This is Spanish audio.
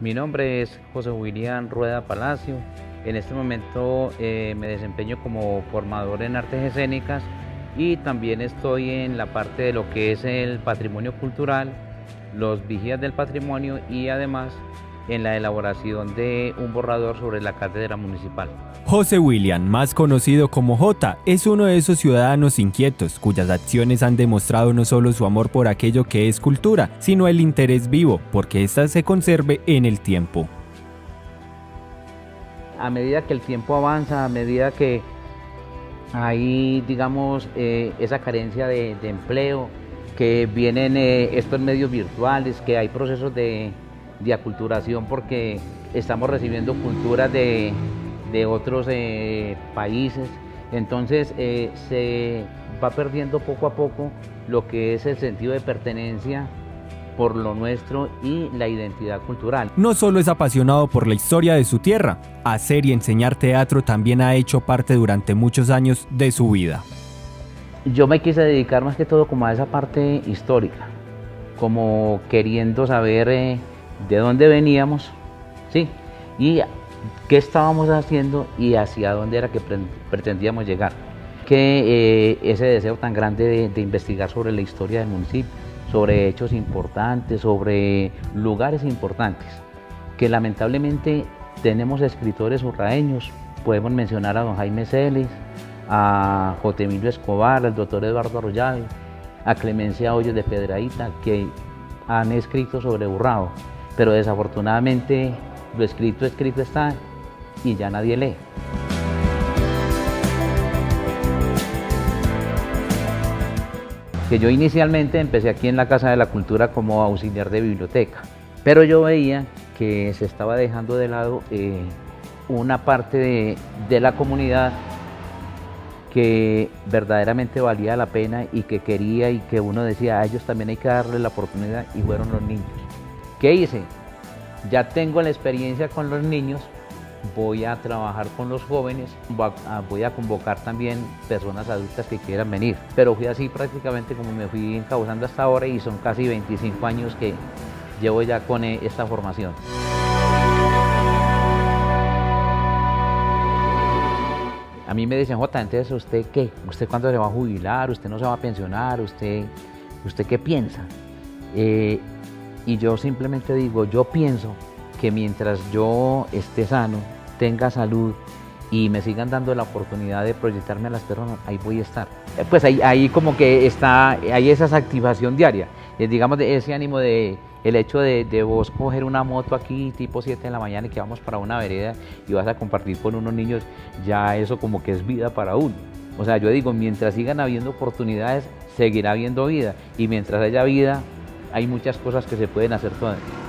Mi nombre es José William Rueda Palacio. En este momento eh, me desempeño como formador en artes escénicas y también estoy en la parte de lo que es el patrimonio cultural, los vigías del patrimonio y además en la elaboración de un borrador sobre la cátedra municipal. José William, más conocido como J, es uno de esos ciudadanos inquietos cuyas acciones han demostrado no solo su amor por aquello que es cultura, sino el interés vivo porque ésta se conserve en el tiempo. A medida que el tiempo avanza, a medida que hay, digamos, eh, esa carencia de, empleo, que vienen eh, estos medios virtuales, que hay procesos de, de aculturación porque estamos recibiendo culturas de, otros eh, países. Entonces eh, se va perdiendo poco a poco lo que es el sentido de pertenencia por lo nuestro y la identidad cultural. No solo es apasionado por la historia de su tierra, hacer y enseñar teatro también ha hecho parte durante muchos años de su vida. Yo me quise dedicar más que todo como a esa parte histórica, como queriendo saber eh, de dónde veníamos, ¿sí? Y qué estábamos haciendo y hacia dónde era que pretendíamos llegar. Que eh, ese deseo tan grande de, investigar sobre la historia del municipio, sobre hechos importantes, sobre lugares importantes, que lamentablemente tenemos escritores urraeños, podemos mencionar a don Jaime Celis, a J. Emilio Escobar, al doctor Eduardo Arroyave, a Clemencia Hoyos de Pedradita, que han escrito sobre Urrao pero desafortunadamente lo escrito, escrito está y ya nadie lee. Que yo inicialmente empecé aquí en la Casa de la Cultura como auxiliar de biblioteca, pero yo veía que se estaba dejando de lado eh, una parte de, de la comunidad que verdaderamente valía la pena y que quería y que uno decía a ellos también hay que darle la oportunidad y fueron los niños. ¿Qué hice? Ya tengo la experiencia con los niños, voy a trabajar con los jóvenes, voy a convocar también personas adultas que quieran venir. Pero fui así prácticamente como me fui encauzando hasta ahora y son casi 25 años que llevo ya con eh, esta formación. A mí me dicen, Jota, entonces usted qué? ¿Usted cuándo se va a jubilar? ¿Usted no se va a pensionar? ¿Usted, usted qué piensa? Eh, y yo simplemente digo, yo pienso que mientras yo esté sano, tenga salud y me sigan dando la oportunidad de proyectarme a las personas, ahí voy a estar. Eh, pues ahí, ahí como que está, hay esa activación diaria, eh, digamos de ese ánimo de el hecho de, de, vos coger una moto aquí tipo 7 de la mañana y que vamos para una vereda y vas a compartir con unos niños, ya eso como que es vida para uno. O sea, yo digo, mientras sigan habiendo oportunidades, seguirá habiendo vida y mientras haya vida, hay muchas cosas que se pueden hacer todavía.